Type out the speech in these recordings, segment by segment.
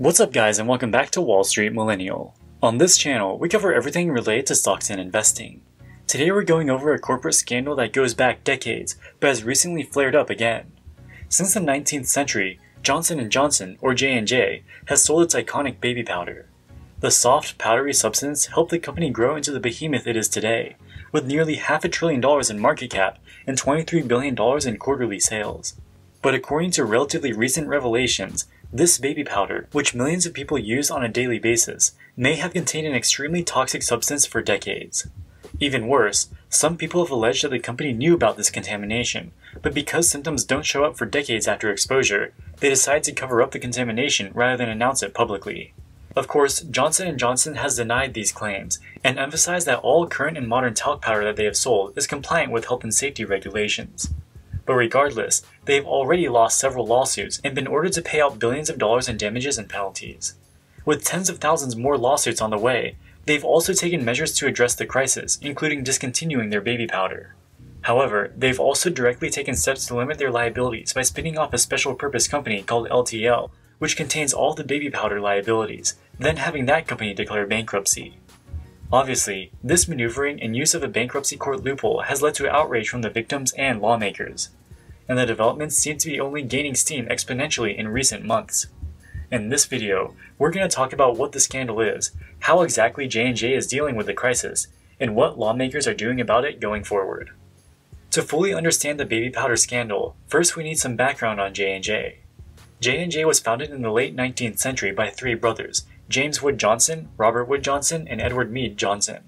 What's up guys and welcome back to Wall Street Millennial. On this channel, we cover everything related to stocks and investing. Today we're going over a corporate scandal that goes back decades, but has recently flared up again. Since the 19th century, Johnson & Johnson, or J&J, has sold its iconic baby powder. The soft, powdery substance helped the company grow into the behemoth it is today, with nearly half a trillion dollars in market cap and $23 billion in quarterly sales. But according to relatively recent revelations, this baby powder, which millions of people use on a daily basis, may have contained an extremely toxic substance for decades. Even worse, some people have alleged that the company knew about this contamination, but because symptoms don't show up for decades after exposure, they decide to cover up the contamination rather than announce it publicly. Of course, Johnson & Johnson has denied these claims and emphasized that all current and modern talc powder that they have sold is compliant with health and safety regulations. But regardless, they have already lost several lawsuits and been ordered to pay out billions of dollars in damages and penalties. With tens of thousands more lawsuits on the way, they've also taken measures to address the crisis, including discontinuing their baby powder. However, they've also directly taken steps to limit their liabilities by spinning off a special purpose company called LTL, which contains all the baby powder liabilities, then having that company declare bankruptcy. Obviously, this maneuvering and use of a bankruptcy court loophole has led to outrage from the victims and lawmakers and the developments seem to be only gaining steam exponentially in recent months. In this video, we're going to talk about what the scandal is, how exactly J&J is dealing with the crisis, and what lawmakers are doing about it going forward. To fully understand the baby powder scandal, first we need some background on J&J. J&J was founded in the late 19th century by three brothers, James Wood Johnson, Robert Wood Johnson, and Edward Mead Johnson.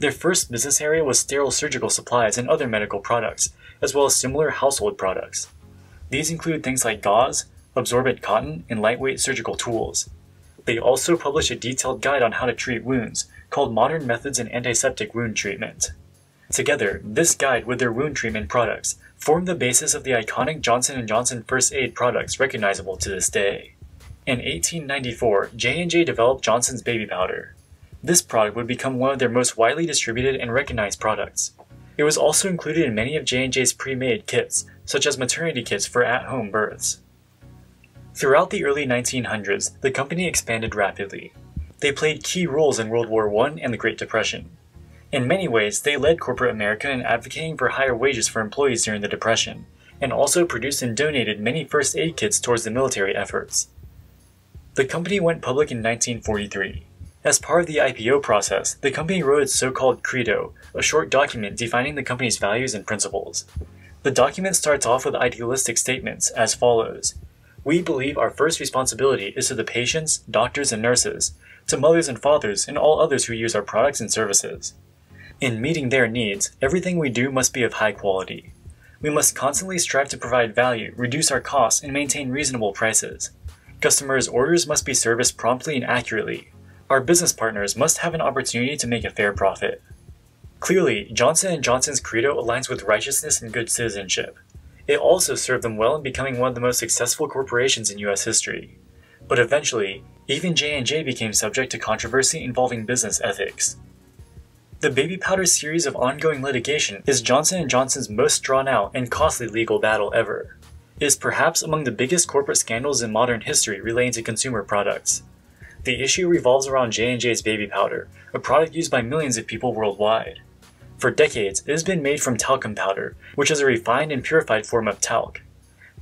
Their first business area was sterile surgical supplies and other medical products, as well as similar household products. These include things like gauze, absorbent cotton, and lightweight surgical tools. They also publish a detailed guide on how to treat wounds, called Modern Methods in Antiseptic Wound Treatment. Together, this guide with their wound treatment products formed the basis of the iconic Johnson & Johnson first aid products recognizable to this day. In 1894, J&J developed Johnson's baby powder. This product would become one of their most widely distributed and recognized products. It was also included in many of J&J's pre-made kits, such as maternity kits for at-home births. Throughout the early 1900s, the company expanded rapidly. They played key roles in World War I and the Great Depression. In many ways, they led corporate America in advocating for higher wages for employees during the Depression, and also produced and donated many first aid kits towards the military efforts. The company went public in 1943. As part of the IPO process, the company wrote its so-called Credo, a short document defining the company's values and principles. The document starts off with idealistic statements as follows. We believe our first responsibility is to the patients, doctors, and nurses, to mothers and fathers, and all others who use our products and services. In meeting their needs, everything we do must be of high quality. We must constantly strive to provide value, reduce our costs, and maintain reasonable prices. Customers' orders must be serviced promptly and accurately, our business partners must have an opportunity to make a fair profit. Clearly, Johnson & Johnson's credo aligns with righteousness and good citizenship. It also served them well in becoming one of the most successful corporations in US history. But eventually, even J&J became subject to controversy involving business ethics. The baby powder series of ongoing litigation is Johnson & Johnson's most drawn-out and costly legal battle ever. It is perhaps among the biggest corporate scandals in modern history relating to consumer products. The issue revolves around J&J's baby powder, a product used by millions of people worldwide. For decades, it has been made from talcum powder, which is a refined and purified form of talc.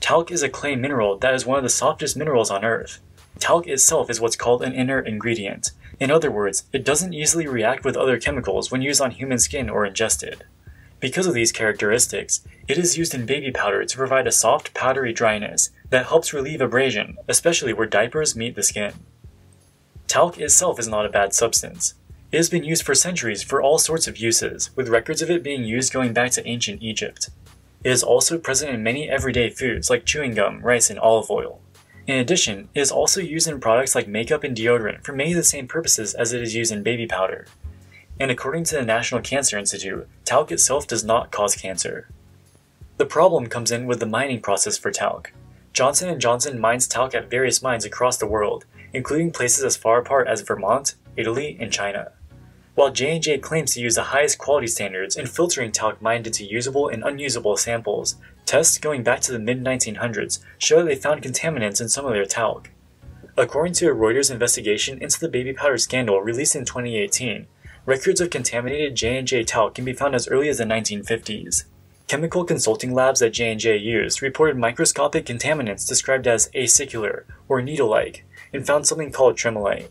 Talc is a clay mineral that is one of the softest minerals on Earth. Talc itself is what's called an inert ingredient. In other words, it doesn't easily react with other chemicals when used on human skin or ingested. Because of these characteristics, it is used in baby powder to provide a soft, powdery dryness that helps relieve abrasion, especially where diapers meet the skin. Talc itself is not a bad substance. It has been used for centuries for all sorts of uses, with records of it being used going back to ancient Egypt. It is also present in many everyday foods like chewing gum, rice, and olive oil. In addition, it is also used in products like makeup and deodorant for many of the same purposes as it is used in baby powder. And according to the National Cancer Institute, talc itself does not cause cancer. The problem comes in with the mining process for talc. Johnson & Johnson mines talc at various mines across the world, including places as far apart as Vermont, Italy, and China. While J&J claims to use the highest quality standards in filtering talc mined into usable and unusable samples, tests going back to the mid-1900s show that they found contaminants in some of their talc. According to a Reuters investigation into the baby powder scandal released in 2018, records of contaminated J&J talc can be found as early as the 1950s. Chemical consulting labs that J&J used reported microscopic contaminants described as acicular or needle-like and found something called tremolite.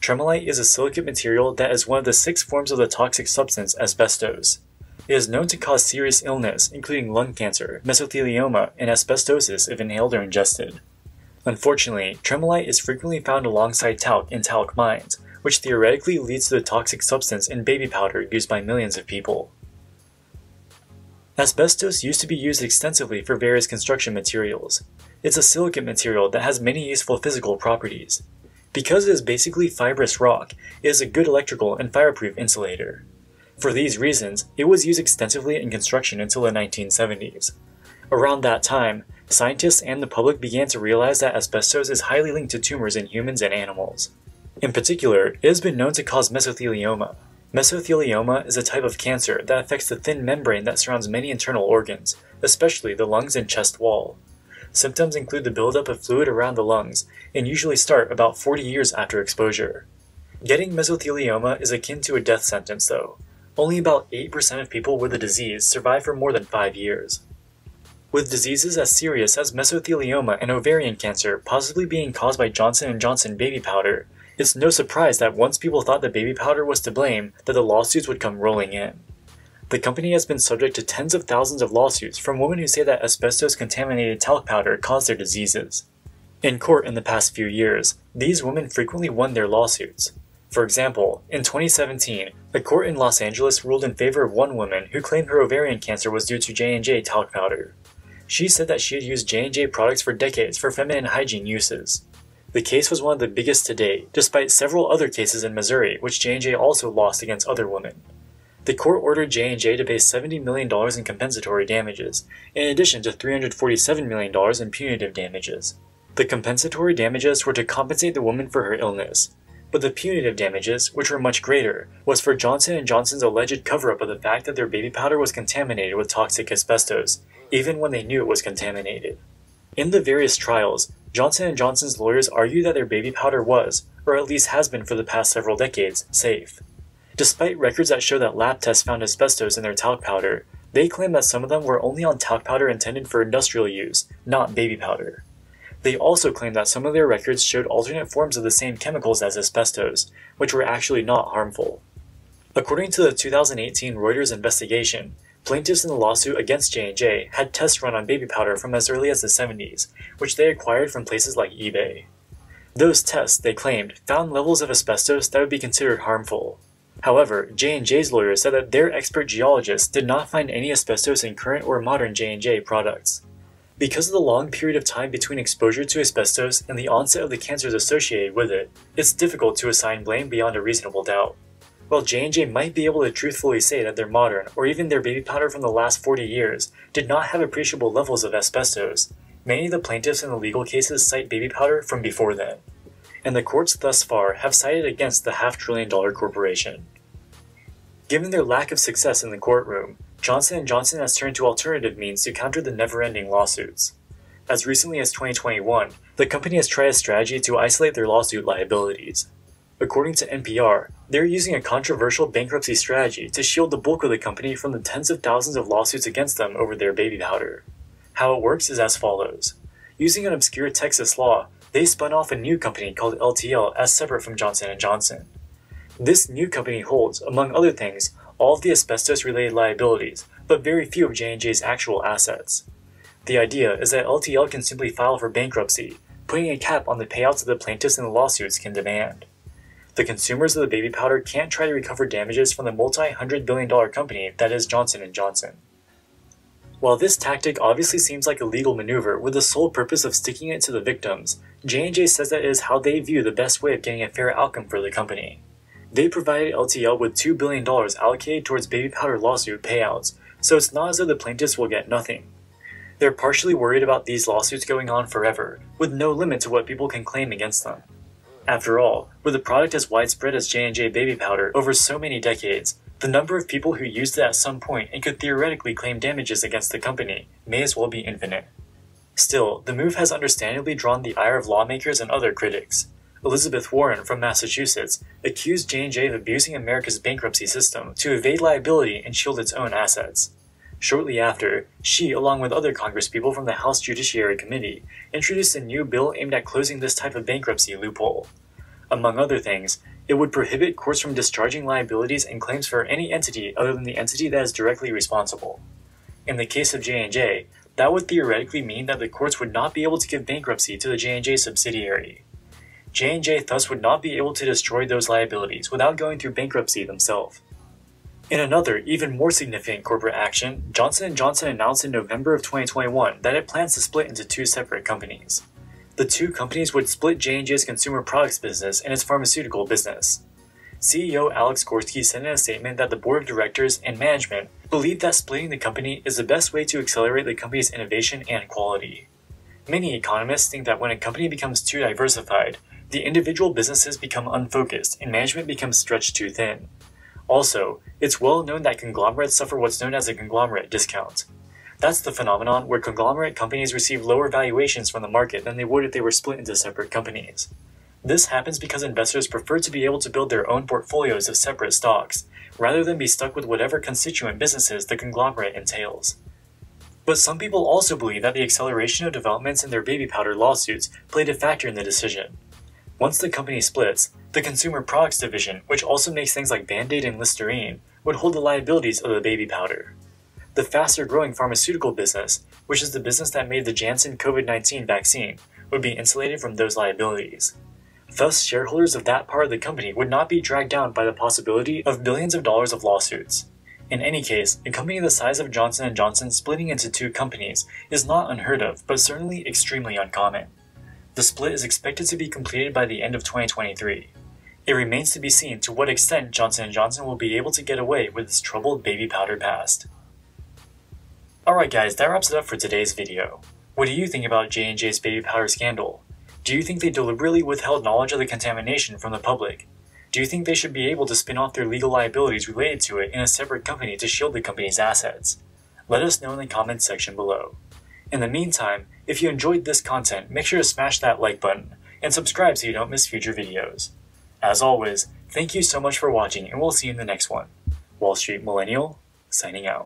Tremolite is a silicate material that is one of the six forms of the toxic substance asbestos. It is known to cause serious illness, including lung cancer, mesothelioma, and asbestosis if inhaled or ingested. Unfortunately, tremolite is frequently found alongside talc in talc mines, which theoretically leads to the toxic substance in baby powder used by millions of people. Asbestos used to be used extensively for various construction materials. It's a silicate material that has many useful physical properties. Because it is basically fibrous rock, it is a good electrical and fireproof insulator. For these reasons, it was used extensively in construction until the 1970s. Around that time, scientists and the public began to realize that asbestos is highly linked to tumors in humans and animals. In particular, it has been known to cause mesothelioma, Mesothelioma is a type of cancer that affects the thin membrane that surrounds many internal organs, especially the lungs and chest wall. Symptoms include the buildup of fluid around the lungs and usually start about 40 years after exposure. Getting mesothelioma is akin to a death sentence, though. Only about 8% of people with the disease survive for more than 5 years. With diseases as serious as mesothelioma and ovarian cancer possibly being caused by Johnson & Johnson baby powder, it's no surprise that once people thought the baby powder was to blame, that the lawsuits would come rolling in. The company has been subject to tens of thousands of lawsuits from women who say that asbestos contaminated talc powder caused their diseases. In court in the past few years, these women frequently won their lawsuits. For example, in 2017, a court in Los Angeles ruled in favor of one woman who claimed her ovarian cancer was due to J&J talc powder. She said that she had used J&J products for decades for feminine hygiene uses. The case was one of the biggest to date, despite several other cases in Missouri, which J&J also lost against other women. The court ordered J&J to pay $70 million in compensatory damages, in addition to $347 million in punitive damages. The compensatory damages were to compensate the woman for her illness, but the punitive damages, which were much greater, was for Johnson & Johnson's alleged cover-up of the fact that their baby powder was contaminated with toxic asbestos, even when they knew it was contaminated. In the various trials, Johnson & Johnson's lawyers argue that their baby powder was, or at least has been for the past several decades, safe. Despite records that show that lab tests found asbestos in their talc powder, they claim that some of them were only on talc powder intended for industrial use, not baby powder. They also claim that some of their records showed alternate forms of the same chemicals as asbestos, which were actually not harmful. According to the 2018 Reuters investigation, Plaintiffs in the lawsuit against J&J had tests run on baby powder from as early as the 70s, which they acquired from places like eBay. Those tests, they claimed, found levels of asbestos that would be considered harmful. However, J&J's lawyers said that their expert geologists did not find any asbestos in current or modern J&J products. Because of the long period of time between exposure to asbestos and the onset of the cancers associated with it, it's difficult to assign blame beyond a reasonable doubt. While J&J might be able to truthfully say that their modern, or even their baby powder from the last 40 years, did not have appreciable levels of asbestos, many of the plaintiffs in the legal cases cite baby powder from before then. And the courts thus far have sided against the half-trillion dollar corporation. Given their lack of success in the courtroom, Johnson & Johnson has turned to alternative means to counter the never-ending lawsuits. As recently as 2021, the company has tried a strategy to isolate their lawsuit liabilities. According to NPR, they're using a controversial bankruptcy strategy to shield the bulk of the company from the tens of thousands of lawsuits against them over their baby powder. How it works is as follows. Using an obscure Texas law, they spun off a new company called LTL as separate from Johnson & Johnson. This new company holds, among other things, all of the asbestos-related liabilities, but very few of J&J's actual assets. The idea is that LTL can simply file for bankruptcy, putting a cap on the payouts that the plaintiffs in the lawsuits can demand. The consumers of the baby powder can't try to recover damages from the multi-hundred billion dollar company that is Johnson & Johnson. While this tactic obviously seems like a legal maneuver with the sole purpose of sticking it to the victims, J&J says that is how they view the best way of getting a fair outcome for the company. They provided LTL with $2 billion allocated towards baby powder lawsuit payouts, so it's not as though the plaintiffs will get nothing. They're partially worried about these lawsuits going on forever, with no limit to what people can claim against them. After all, with a product as widespread as J&J baby powder over so many decades, the number of people who used it at some point and could theoretically claim damages against the company may as well be infinite. Still, the move has understandably drawn the ire of lawmakers and other critics. Elizabeth Warren from Massachusetts accused J&J of abusing America's bankruptcy system to evade liability and shield its own assets. Shortly after, she, along with other congresspeople from the House Judiciary Committee, introduced a new bill aimed at closing this type of bankruptcy loophole. Among other things, it would prohibit courts from discharging liabilities and claims for any entity other than the entity that is directly responsible. In the case of J&J, that would theoretically mean that the courts would not be able to give bankruptcy to the J&J subsidiary. J&J thus would not be able to destroy those liabilities without going through bankruptcy themselves. In another, even more significant corporate action, Johnson & Johnson announced in November of 2021 that it plans to split into two separate companies. The two companies would split J&J's consumer products business and its pharmaceutical business. CEO Alex Gorsky said in a statement that the board of directors and management believe that splitting the company is the best way to accelerate the company's innovation and quality. Many economists think that when a company becomes too diversified, the individual businesses become unfocused and management becomes stretched too thin. Also, it's well known that conglomerates suffer what's known as a conglomerate discount. That's the phenomenon where conglomerate companies receive lower valuations from the market than they would if they were split into separate companies. This happens because investors prefer to be able to build their own portfolios of separate stocks, rather than be stuck with whatever constituent businesses the conglomerate entails. But some people also believe that the acceleration of developments in their baby powder lawsuits played a factor in the decision. Once the company splits, the consumer products division, which also makes things like Band-Aid and Listerine, would hold the liabilities of the baby powder. The faster growing pharmaceutical business, which is the business that made the Janssen COVID-19 vaccine, would be insulated from those liabilities. Thus, shareholders of that part of the company would not be dragged down by the possibility of billions of dollars of lawsuits. In any case, a company the size of Johnson & Johnson splitting into two companies is not unheard of, but certainly extremely uncommon. The split is expected to be completed by the end of 2023. It remains to be seen to what extent Johnson & Johnson will be able to get away with its troubled baby powder past. Alright guys, that wraps it up for today's video. What do you think about J&J's baby powder scandal? Do you think they deliberately withheld knowledge of the contamination from the public? Do you think they should be able to spin off their legal liabilities related to it in a separate company to shield the company's assets? Let us know in the comments section below. In the meantime, if you enjoyed this content, make sure to smash that like button and subscribe so you don't miss future videos. As always, thank you so much for watching and we'll see you in the next one. Wall Street Millennial, signing out.